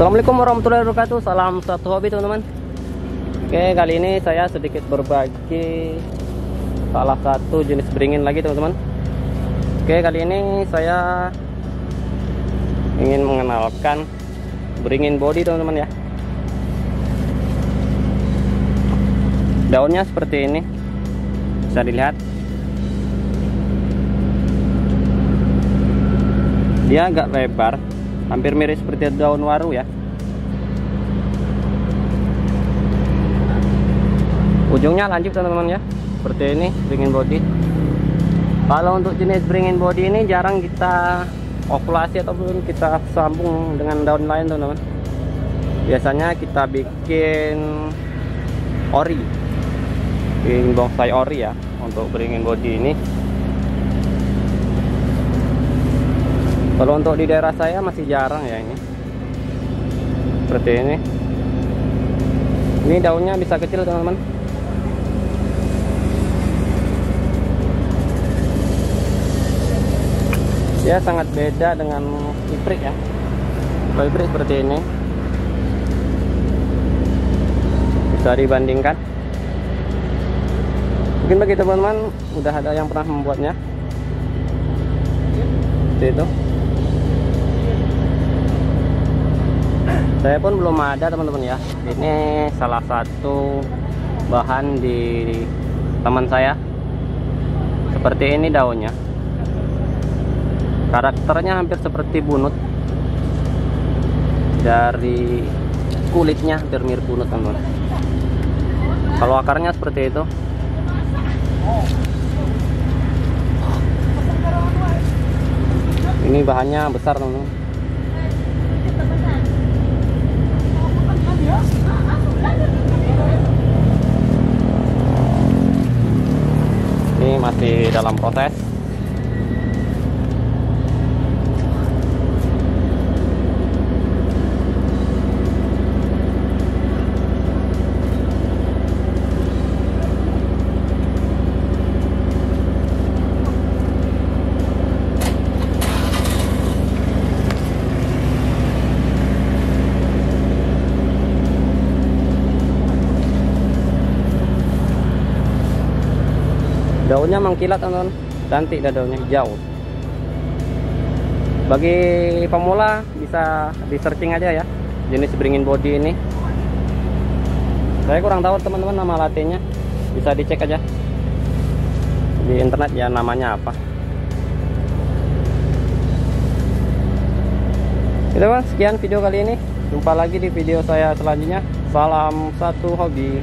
Assalamualaikum warahmatullahi wabarakatuh. Salam satu hobi teman-teman. Oke kali ini saya sedikit berbagi Salah satu jenis beringin lagi teman-teman. Oke kali ini saya Ingin mengenalkan Beringin body teman-teman ya. Daunnya seperti ini. Bisa dilihat. Dia agak lebar hampir mirip seperti daun waru ya. Ujungnya lanjut teman-teman ya. Seperti ini beringin body. Kalau untuk jenis beringin body ini jarang kita okulasi ataupun kita sambung dengan daun lain teman-teman. Biasanya kita bikin ori. Bikin bonsai ori ya untuk beringin body ini kalau untuk di daerah saya masih jarang ya ini. Seperti ini. Ini daunnya bisa kecil teman-teman. Ya sangat beda dengan iprik ya. Kalau iprik seperti ini. Bisa dibandingkan. Mungkin bagi teman-teman udah ada yang pernah membuatnya. Seperti itu saya pun belum ada teman-teman ya. Ini salah satu bahan di teman saya. Seperti ini daunnya. Karakternya hampir seperti bunut. Dari kulitnya hampir mirip bunut teman-teman. Kalau akarnya seperti itu. Ini bahannya besar teman-teman masih dalam proses daunnya mengkilat teman-teman cantik dah daunnya hijau. Bagi pemula bisa di searching aja ya jenis beringin body ini. Saya kurang tahu teman-teman nama latinnya bisa dicek aja di internet ya namanya apa. Itu kan sekian video kali ini. Jumpa lagi di video saya selanjutnya. Salam satu hobi